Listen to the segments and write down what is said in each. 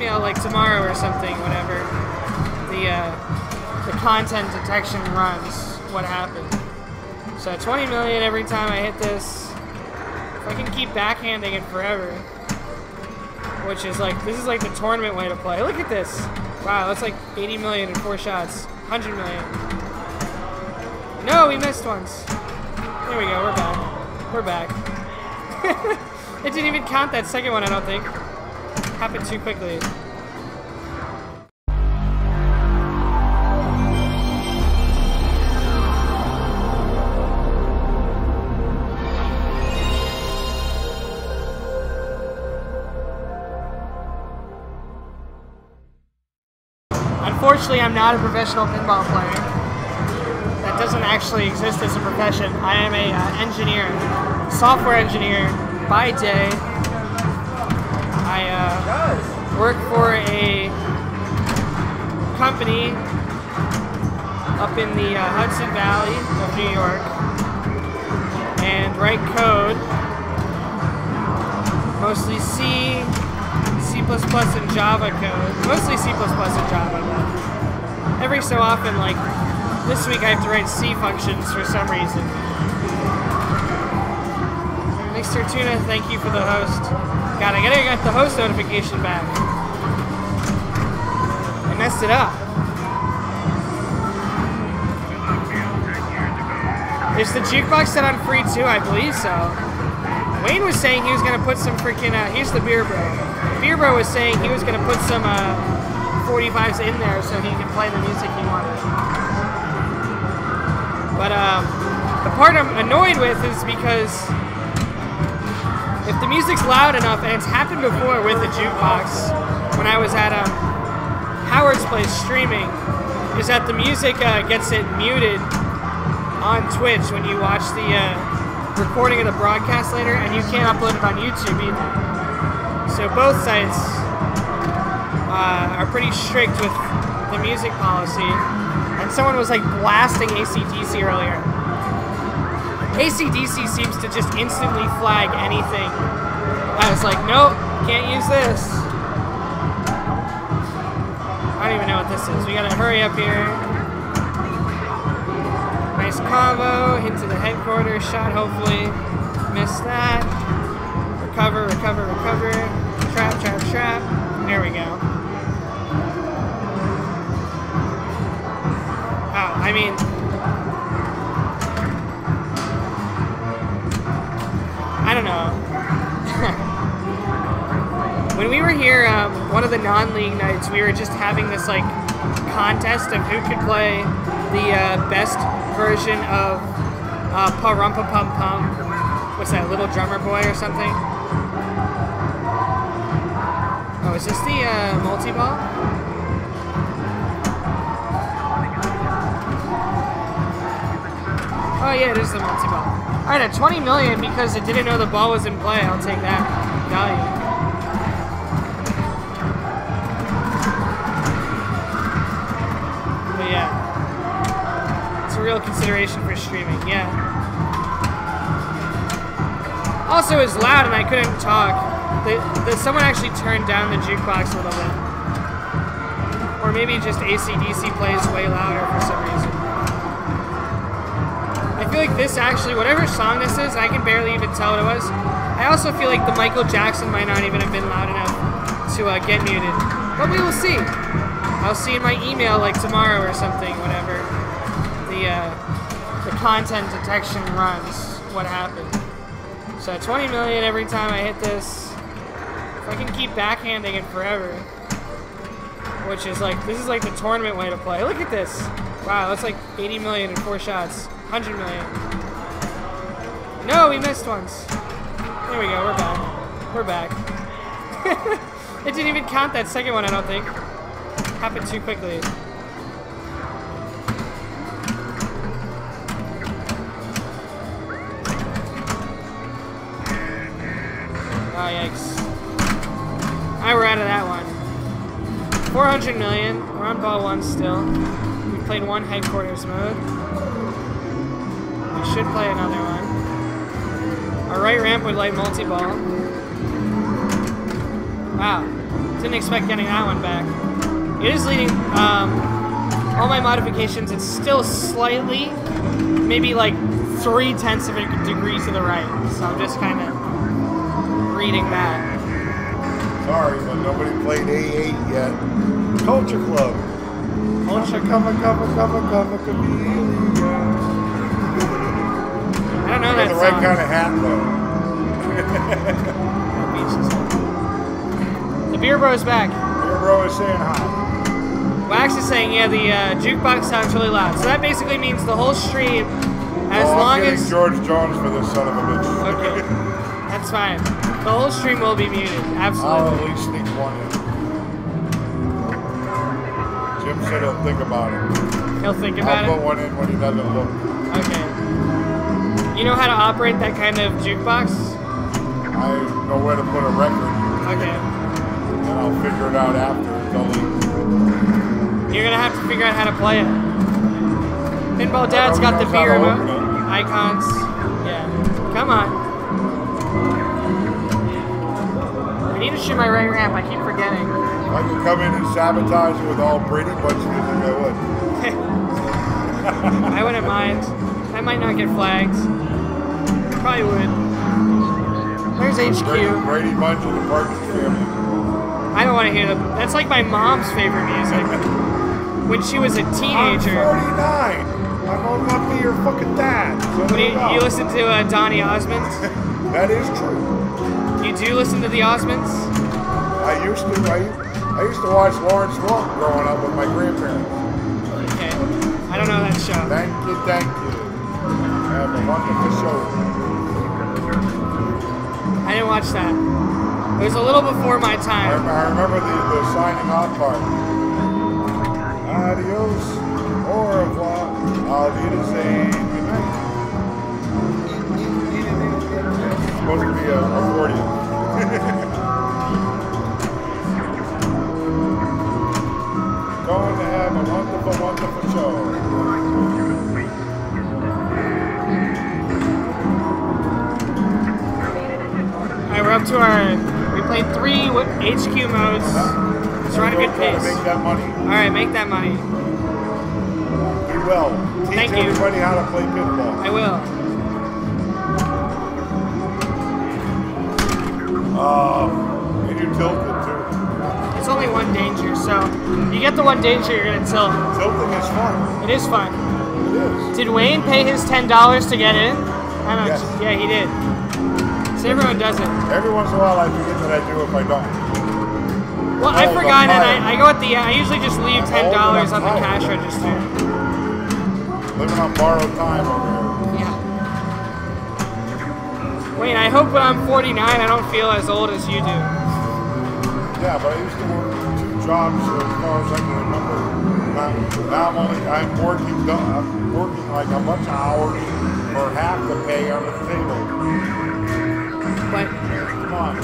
email like tomorrow or something, whatever. The uh, the content detection runs what happened. So 20 million every time I hit this. If I can keep backhanding it forever, which is like this is like the tournament way to play. Look at this. Wow, that's like 80 million in four shots. 100 million. No, we missed once. There we go. We're back. We're back. it didn't even count that second one, I don't think. Happened too quickly. Unfortunately, I'm not a professional pinball player. That doesn't actually exist as a profession. I am a uh, engineer, software engineer by day. I uh, work for a company up in the uh, Hudson Valley of New York and write code, mostly C, C++, and Java code. Mostly C++ and Java. But every so often, like this week, I have to write C functions for some reason. Mr. Tuna, thank you for the host. God, I gotta get the host notification back. I messed it up. Is the jukebox set on free too? I believe so. Wayne was saying he was gonna put some freaking. Uh, here's the beer bro. Beer bro was saying he was gonna put some uh, 45s in there so he can play the music he wanted. But um, the part I'm annoyed with is because if the music's loud enough, and it's happened before with the jukebox when I was at um, Howard's place streaming, is that the music uh, gets it muted on Twitch when you watch the uh, recording of the broadcast later, and you can't upload it on YouTube either. So both sites uh, are pretty strict with the music policy. And someone was like blasting ACDC earlier. ACDC seems to just instantly flag anything. I was like, nope, can't use this. I don't even know what this is. We gotta hurry up here. Nice combo, into the headquarters shot, hopefully. Missed that. Recover, recover, recover. Trap, trap, trap. There we go. Oh, I mean, the non-league nights, we were just having this like contest of who could play the uh, best version of uh, Parumpa Pum Pum. What's that, Little Drummer Boy or something? Oh, is this the uh, multi-ball? Oh yeah, it is the multi-ball. Alright, at 20 million because it didn't know the ball was in play, I'll take that value. Real consideration for streaming, yeah. Also, it was loud and I couldn't talk. The, the, someone actually turned down the jukebox a little bit. Or maybe just ACDC plays way louder for some reason. I feel like this actually, whatever song this is, I can barely even tell what it was. I also feel like the Michael Jackson might not even have been loud enough to uh, get muted. But we will see. I'll see in my email like tomorrow or something, whatever. The, content detection runs what happened. So 20 million every time I hit this. If I can keep backhanding it forever. Which is like, this is like the tournament way to play. Look at this. Wow, that's like 80 million in four shots. 100 million. No, we missed once. There we go, we're back. We're back. it didn't even count that second one, I don't think. Happened too quickly. Yikes. Alright, we're out of that one. 400 million. We're on ball one still. We played one headquarters mode. We should play another one. Our right ramp would light multi-ball. Wow. Didn't expect getting that one back. It is leading, um, all my modifications, it's still slightly, maybe like three tenths of a degree to the right. So I'm just kind of reading that. Sorry, but nobody played A8 yet. Culture Club. Ultra, Come a come a come a come a chameleon. I don't know that the right song. kind of hat though. The Beer Bro's back. Your bro is saying hi. Wax is saying, yeah, the uh, jukebox sounds really loud. So that basically means the whole stream, as oh, long as. George Jones for this son of a bitch. Okay, that's fine. The whole stream will be muted. I'll Absolutely. at least sneak one in. Jim said he'll think about it. He'll think about I'll put it. one in when he doesn't look. Okay. You know how to operate that kind of jukebox? I know where to put a record, Okay. and I'll figure it out after. He, You're gonna have to figure out how to play it. Pinball Dad's got the knows V how to remote. open it. Icons. Yeah. Come on. To shoot my right ramp. I keep forgetting. I could come in and sabotage it with all Brady Bunch music. I would. I wouldn't mind. I might not get flags. Probably would. Where's HQ. Brady Bunch and the Partridge Family. I don't want to hear them. That's like my mom's favorite music. When she was a I'm teenager. 49. I'm old enough to be your fucking dad. So When you, you listen to uh, Donny Osmond, That is true. You do listen to the Osmonds? I used to. I, I used to watch Lawrence Welk growing up with my grandparents. Okay. I don't know that show. Thank you, thank you. Have a wonderful show. I didn't watch that. It was a little before my time. rem- I remember the, the signing off part. Adios, au revoir, auf Wiedersehen, supposed to be a accordion. Going to have a wonderful, wonderful show. Alright, we're up to our. We played three HQ modes. It's running a good pace. make that money. Alright, make that money. Do well. Teach Thank you. everybody how to play pinball. I will. Um, and you tilted too. It's only one danger, so you get the one danger, you're gonna tilt. Tilting is fun. It is fun. It is. Did Wayne pay his ten dollars to get in? I don't know. Yes. Yeah, he did. So everyone does it. Every once in a while I forget that I do if I don't. Well, I forgot, and. I, I go at the. I usually just leave ten dollars on the cash register. Living on borrowed time Wayne, I hope when I'm 49, I don't feel as old as you do. Yeah, but I used to work two jobs as far as I can remember. Now, now I'm only I'm working I'm working like a bunch of hours for half the pay on the table. But Come on.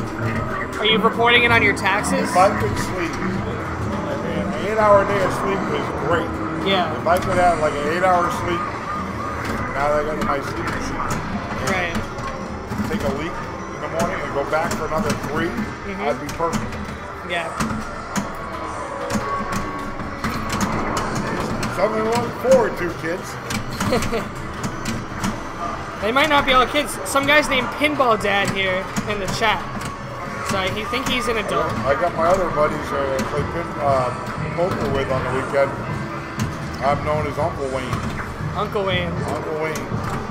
are you reporting it on your taxes? If I could sleep, I mean, an eight-hour day of sleep is great. Yeah. If I could have like an eight-hour sleep, now that I got my sleep machine, a leak in the morning and go back for another 3 Mm-hmm. I'd be perfect. Yeah. Something to look forward to, kids. They might not be all kids. Some guy's named Pinball Dad here in the chat. So I think he's an adult. I got my other buddies who I play pin, uh, poker with on the weekend. I'm known as Uncle Wayne. Uncle Wayne. Uncle Wayne.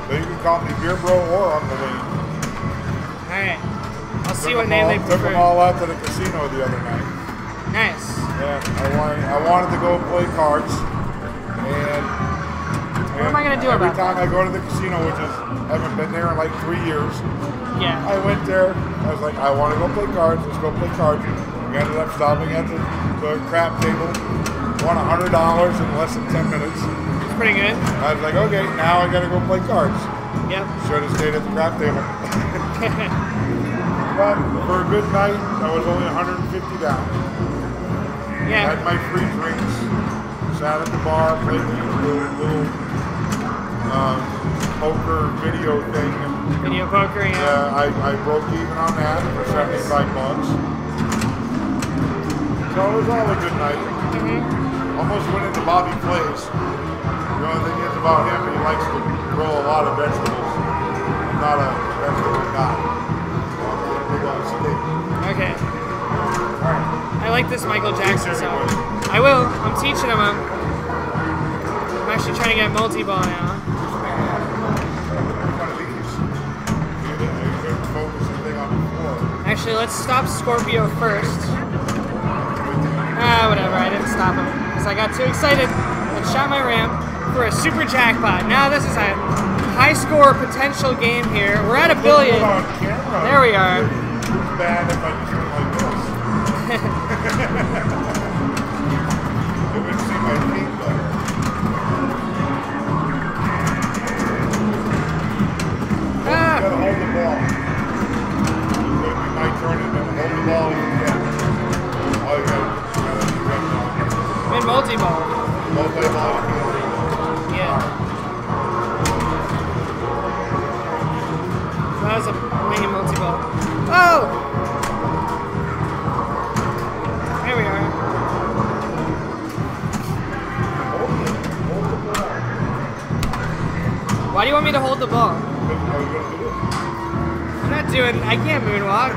So you can call me Beer Bro or Uncle Wayne. Alright. I'll see Took what them name all, they Took them all out to the casino the other night. Nice. Yeah, I wanted, I wanted to go play cards, and What am I gonna do every about time that? I go to the casino, which is I haven't been there in like three years, Yeah. I went there. I was like, I want to go play cards. Let's go play cards. We ended up stopping at the, the crap table. Won hundred dollars in less than ten minutes. It's pretty good. I was like, okay, now I gotta go play cards. Yep. Should have stayed at the crap table. but for a good night, I was only 150 down. yeah. Had my free drinks. Sat at the bar, played the little, little uh, poker video thing. And, Video poker, yeah. uh, I, I broke even on that for 75 bucks. So it was all a good night. Mm-hmm. Almost went into Bobby Place. The only thing is about him, he likes to grow a lot of vegetables. Not a vegetable guy. I'm gonna big on steak. Okay. Right. I like this Michael Jackson song. I will. I'm teaching him. I'm, actually trying to get multi-ball now. One of these. You didn't- you couldn't focus the thing on the floor. Actually, let's stop Scorpio first. Ah, whatever. I didn't stop him because I got too excited and shot my ramp for a super jackpot. Now this is a high score potential game here. We're at a billion. There we are. Bad if I went like this. you would see my feet better. Ah, gotta hold the ball. It's gonna be turn and hold the ball. Oh, you gotta, you gotta, you gotta, in multi-ball. multi-ball. Was a multi-ball. Oh! There we are. Hold it. Hold the ball. Why do you want me to hold the ball? Because how you gonna do it? I'm not doing. I can't moonwalk.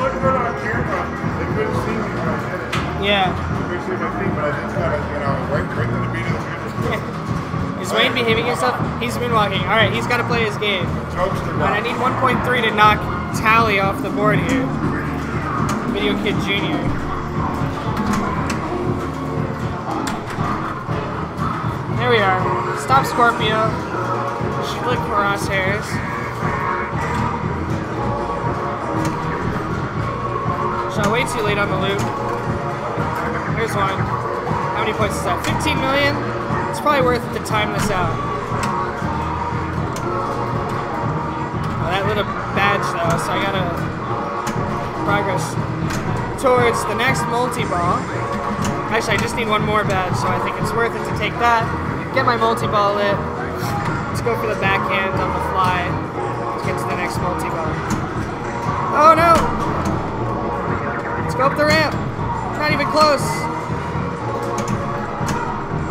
Look good on camera. They couldn't see me when I did it. Yeah. They couldn't see my feet, but I just gotta, you know, right, right to the beat of the music. Is Wayne behaving himself? He's moonwalking. All right, he's got to play his game. And I need 1.3 to knock Tally off the board here. Video Kid Jr. There we are. Stop Scorpio. Flick crosshairs. Shot way too late on the loop. Here's one. How many points is that? 15 million? It's probably worth to time this out. Oh, that little badge though, so I gotta progress towards the next multi-ball. Actually, I just need one more badge, so I think it's worth it to take that, get my multi-ball lit. Let's go for the backhand on the fly. Let's get to the next multi-ball. Oh no! Let's go up the ramp. Not even close.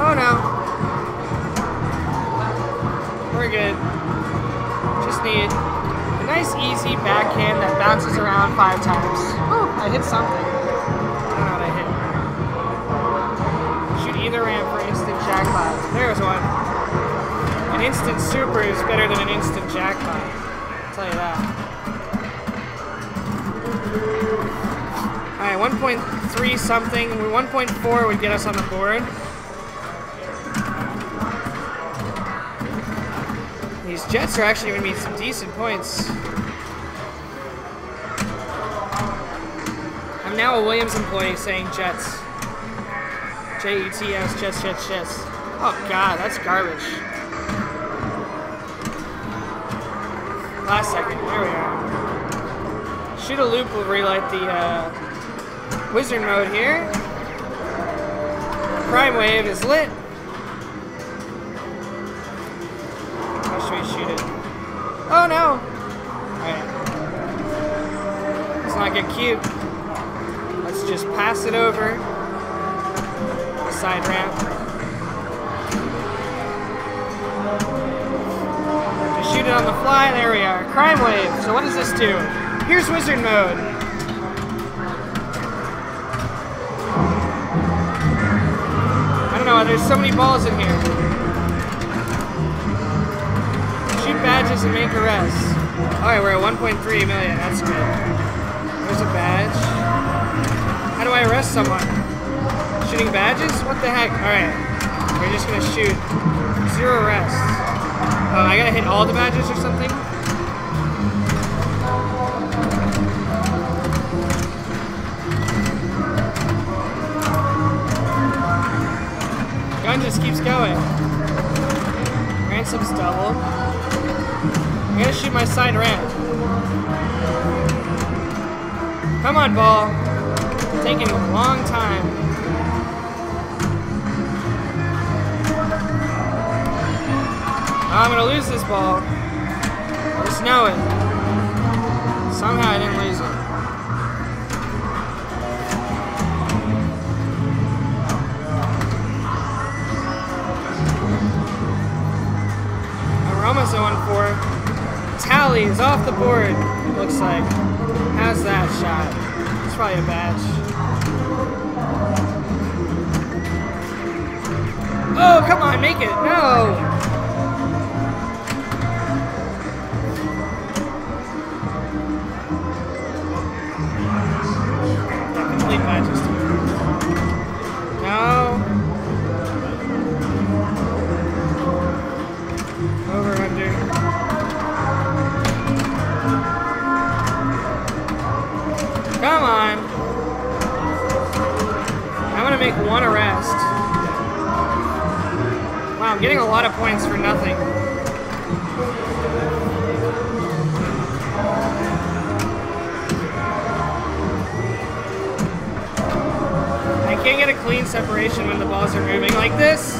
Oh no. We're good. Just need a nice easy backhand that bounces around five times. Oh, I hit something. I hit. Shoot either ramp for instant jackpot. There's one. An instant super is better than an instant jackpot. I'll tell you that. Alright, 1.3 something. 1.4 would get us on the board. These Jets are actually going to be some decent points. I'm now a Williams employee saying Jets. J E T S, Jets, Jets, Jets. Oh god, that's garbage. Last second, there we are. Shoot a loop will relight the uh, wizard mode here. Crime wave is lit. Shoot it? Oh no! Alright. Let's not get cute. Let's just pass it over. The side ramp. Just shoot it on the fly. There we are. Crime wave. So what does this do? Here's wizard mode. I don't know. There's so many balls in here. Badges and make arrests. Alright, we're at 1.3 million. That's good. There's a badge. How do I arrest someone? Shooting badges? What the heck? Alright. We're just gonna shoot. Zero arrests. Oh, I gotta hit all the badges or something? Gun just keeps going. Ransom's double. Gonna shoot my side ramp. Come on, ball. Taking a long time. I'm gonna lose this ball. Just know it. Off the board, it looks like. How's that shot? It's probably a batch. Oh, come on, make it. No. Can't get a clean separation when the balls are moving like this.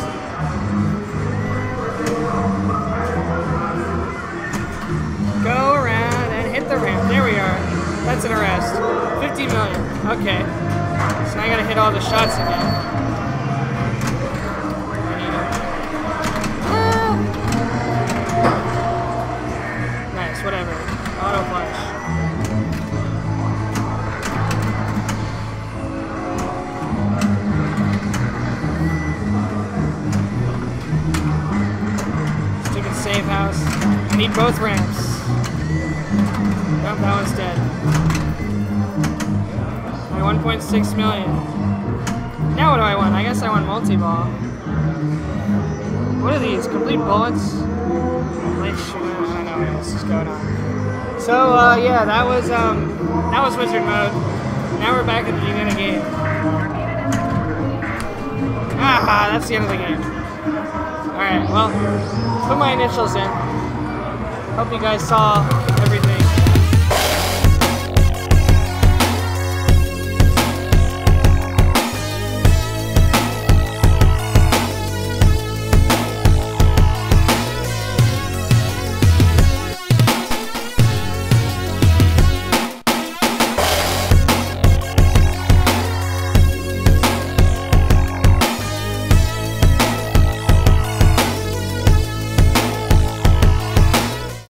Go around and hit the ramp. There we are. That's an arrest. 50 million. Okay. So now I gotta hit all the shots again. Need both ramps. That one's dead. My 1.6 million. Now what do I want? I guess I want multi-ball. What are these? Complete bullets? Light shooter? I don't know what else is going on. So uh, yeah, that was um, that was wizard mode. Now we're back at the beginning of the game. Ah, that's the end of the game. Alright, well, put my initials in. Hope you guys saw